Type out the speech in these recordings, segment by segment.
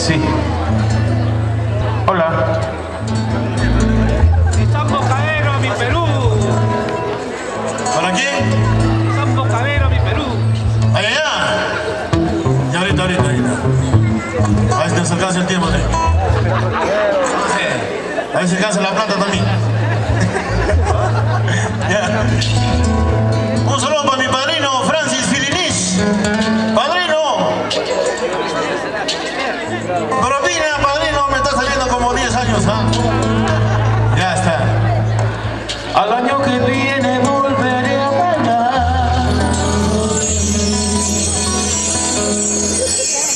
Sí. Hola. Están Bocadero, mi Perú. ¿Para quién? Están Bocadero, mi Perú. Allá, allá. Ya ahorita, ahorita, ahorita. A ver si nos alcanza el tiempo, ¿sí? A ver si alcanza la plata también. Al año que viene volveré a bailar.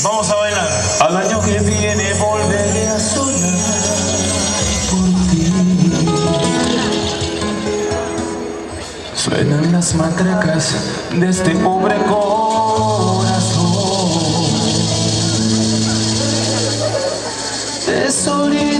Vamos a bailar. Al año que viene volveré a solar. Por ti. Suenan las matracas de este pobre corazón. Tesoría.